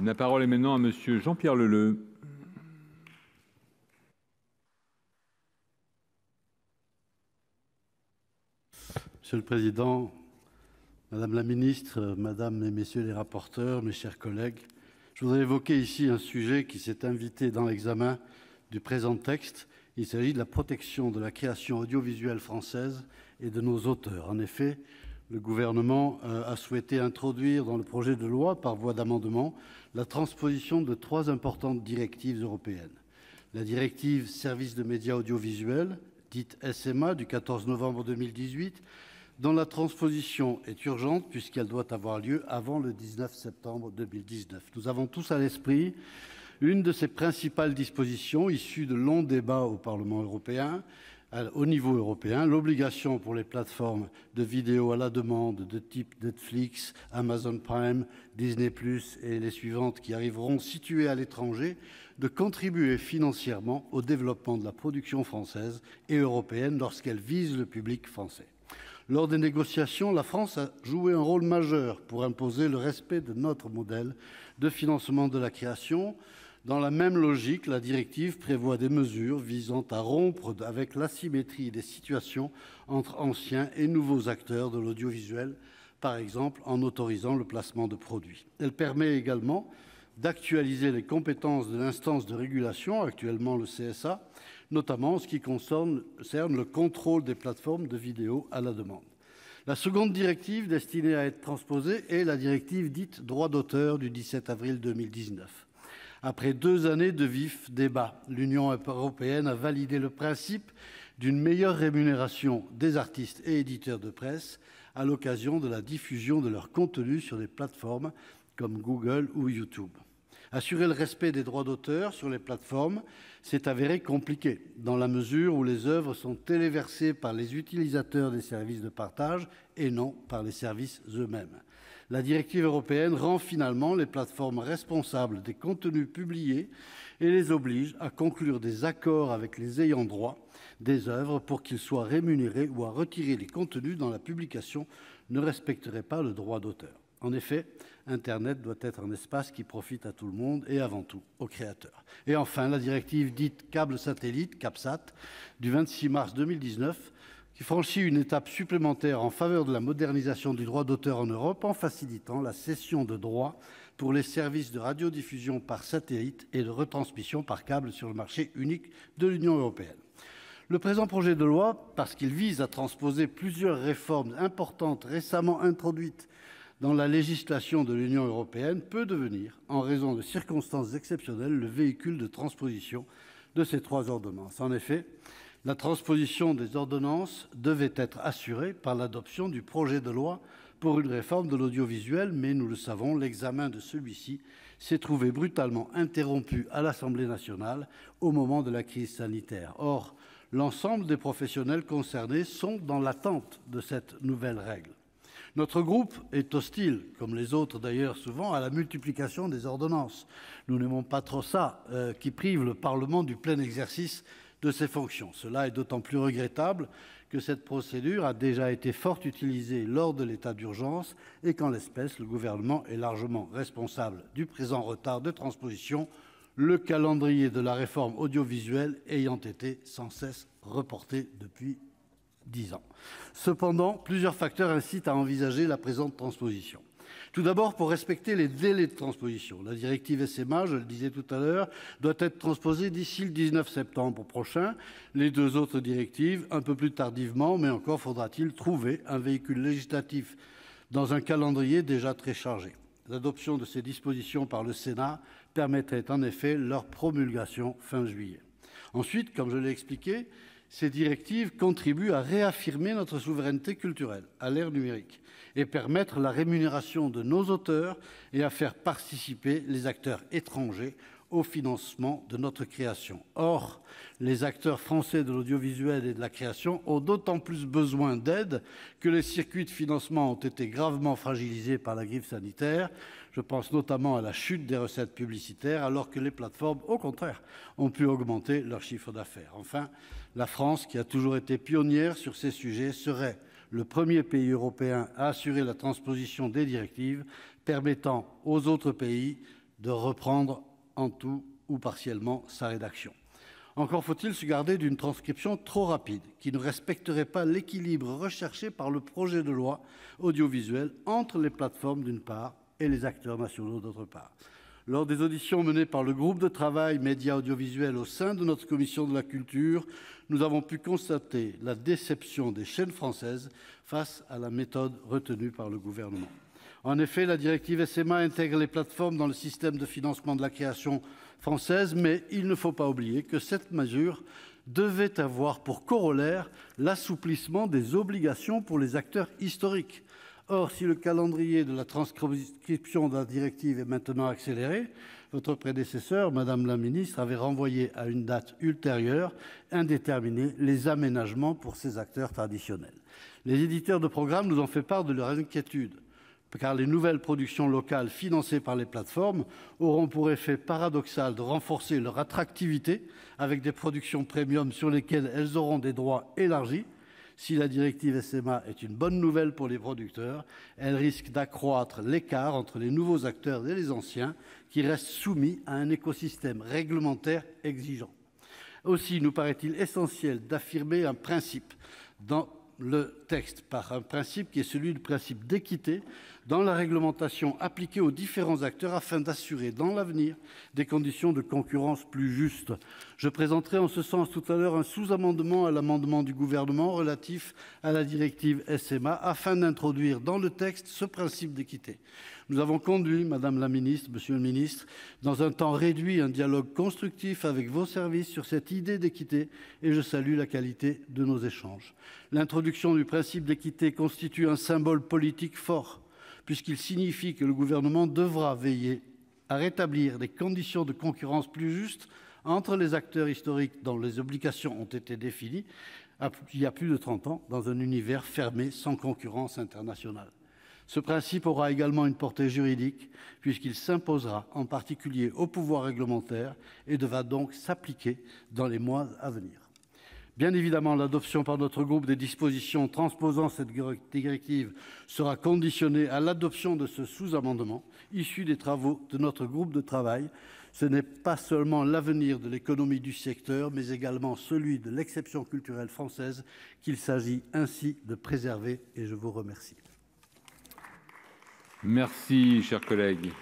La parole est maintenant à Monsieur Jean-Pierre Leleu. Monsieur le Président, Madame la Ministre, Madame et Messieurs les rapporteurs, mes chers collègues, je voudrais évoquer ici un sujet qui s'est invité dans l'examen du présent texte. Il s'agit de la protection de la création audiovisuelle française et de nos auteurs. En effet, le gouvernement euh, a souhaité introduire dans le projet de loi, par voie d'amendement, la transposition de trois importantes directives européennes. La directive Services de médias audiovisuels, dite SMA, du 14 novembre 2018, dont la transposition est urgente puisqu'elle doit avoir lieu avant le 19 septembre 2019. Nous avons tous à l'esprit une de ses principales dispositions, issue de longs débats au Parlement européen, au niveau européen, l'obligation pour les plateformes de vidéos à la demande de type Netflix, Amazon Prime, Disney+, et les suivantes qui arriveront situées à l'étranger, de contribuer financièrement au développement de la production française et européenne lorsqu'elle vise le public français. Lors des négociations, la France a joué un rôle majeur pour imposer le respect de notre modèle de financement de la création. Dans la même logique, la directive prévoit des mesures visant à rompre avec l'asymétrie des situations entre anciens et nouveaux acteurs de l'audiovisuel, par exemple en autorisant le placement de produits. Elle permet également d'actualiser les compétences de l'instance de régulation, actuellement le CSA, notamment en ce qui concerne le contrôle des plateformes de vidéo à la demande. La seconde directive destinée à être transposée est la directive dite droit d'auteur du 17 avril 2019. Après deux années de vifs débats, l'Union européenne a validé le principe d'une meilleure rémunération des artistes et éditeurs de presse à l'occasion de la diffusion de leur contenu sur des plateformes comme Google ou YouTube. Assurer le respect des droits d'auteur sur les plateformes s'est avéré compliqué, dans la mesure où les œuvres sont téléversées par les utilisateurs des services de partage et non par les services eux-mêmes. La directive européenne rend finalement les plateformes responsables des contenus publiés et les oblige à conclure des accords avec les ayants droit des œuvres pour qu'ils soient rémunérés ou à retirer les contenus dont la publication ne respecterait pas le droit d'auteur. En effet, Internet doit être un espace qui profite à tout le monde et avant tout aux créateurs. Et enfin, la directive dite câble satellite, CAPSAT, du 26 mars 2019, qui franchit une étape supplémentaire en faveur de la modernisation du droit d'auteur en Europe en facilitant la cession de droits pour les services de radiodiffusion par satellite et de retransmission par câble sur le marché unique de l'Union européenne. Le présent projet de loi, parce qu'il vise à transposer plusieurs réformes importantes récemment introduites dans la législation de l'Union européenne peut devenir, en raison de circonstances exceptionnelles, le véhicule de transposition de ces trois ordonnances. En effet, la transposition des ordonnances devait être assurée par l'adoption du projet de loi pour une réforme de l'audiovisuel, mais nous le savons, l'examen de celui-ci s'est trouvé brutalement interrompu à l'Assemblée nationale au moment de la crise sanitaire. Or, l'ensemble des professionnels concernés sont dans l'attente de cette nouvelle règle. Notre groupe est hostile, comme les autres d'ailleurs souvent, à la multiplication des ordonnances. Nous n'aimons pas trop ça, euh, qui prive le Parlement du plein exercice de ses fonctions. Cela est d'autant plus regrettable que cette procédure a déjà été fort utilisée lors de l'état d'urgence et qu'en l'espèce, le gouvernement est largement responsable du présent retard de transposition, le calendrier de la réforme audiovisuelle ayant été sans cesse reporté depuis Cependant, plusieurs facteurs incitent à envisager la présente transposition. Tout d'abord, pour respecter les délais de transposition. La directive SMA, je le disais tout à l'heure, doit être transposée d'ici le 19 septembre prochain. Les deux autres directives, un peu plus tardivement, mais encore faudra-t-il trouver un véhicule législatif dans un calendrier déjà très chargé. L'adoption de ces dispositions par le Sénat permettrait en effet leur promulgation fin juillet. Ensuite, comme je l'ai expliqué, ces directives contribuent à réaffirmer notre souveraineté culturelle à l'ère numérique et permettre la rémunération de nos auteurs et à faire participer les acteurs étrangers au financement de notre création. Or, les acteurs français de l'audiovisuel et de la création ont d'autant plus besoin d'aide que les circuits de financement ont été gravement fragilisés par la griffe sanitaire. Je pense notamment à la chute des recettes publicitaires, alors que les plateformes, au contraire, ont pu augmenter leur chiffre d'affaires. Enfin, la France, qui a toujours été pionnière sur ces sujets, serait le premier pays européen à assurer la transposition des directives permettant aux autres pays de reprendre en tout ou partiellement sa rédaction. Encore faut-il se garder d'une transcription trop rapide, qui ne respecterait pas l'équilibre recherché par le projet de loi audiovisuel entre les plateformes, d'une part, et les acteurs nationaux, d'autre part. Lors des auditions menées par le groupe de travail médias audiovisuels au sein de notre commission de la culture, nous avons pu constater la déception des chaînes françaises face à la méthode retenue par le Gouvernement. En effet, la directive SMA intègre les plateformes dans le système de financement de la création française, mais il ne faut pas oublier que cette mesure devait avoir pour corollaire l'assouplissement des obligations pour les acteurs historiques. Or, si le calendrier de la transcription de la directive est maintenant accéléré, votre prédécesseur, Madame la Ministre, avait renvoyé à une date ultérieure, indéterminée, les aménagements pour ces acteurs traditionnels. Les éditeurs de programmes nous ont fait part de leurs inquiétudes car les nouvelles productions locales financées par les plateformes auront pour effet paradoxal de renforcer leur attractivité avec des productions premium sur lesquelles elles auront des droits élargis. Si la directive SMA est une bonne nouvelle pour les producteurs, elle risque d'accroître l'écart entre les nouveaux acteurs et les anciens, qui restent soumis à un écosystème réglementaire exigeant. Aussi nous paraît-il essentiel d'affirmer un principe dans le texte par un principe qui est celui du principe d'équité dans la réglementation appliquée aux différents acteurs afin d'assurer dans l'avenir des conditions de concurrence plus justes. Je présenterai en ce sens tout à l'heure un sous-amendement à l'amendement du Gouvernement relatif à la directive SMA afin d'introduire dans le texte ce principe d'équité. Nous avons conduit, Madame la Ministre, Monsieur le Ministre, dans un temps réduit, un dialogue constructif avec vos services sur cette idée d'équité et je salue la qualité de nos échanges. L'introduction du principe d'équité constitue un symbole politique fort puisqu'il signifie que le Gouvernement devra veiller à rétablir des conditions de concurrence plus justes entre les acteurs historiques dont les obligations ont été définies il y a plus de trente ans dans un univers fermé sans concurrence internationale. Ce principe aura également une portée juridique puisqu'il s'imposera en particulier au pouvoir réglementaire et devra donc s'appliquer dans les mois à venir. Bien évidemment, l'adoption par notre groupe des dispositions transposant cette directive sera conditionnée à l'adoption de ce sous-amendement issu des travaux de notre groupe de travail. Ce n'est pas seulement l'avenir de l'économie du secteur, mais également celui de l'exception culturelle française qu'il s'agit ainsi de préserver et je vous remercie. Merci, cher collègue.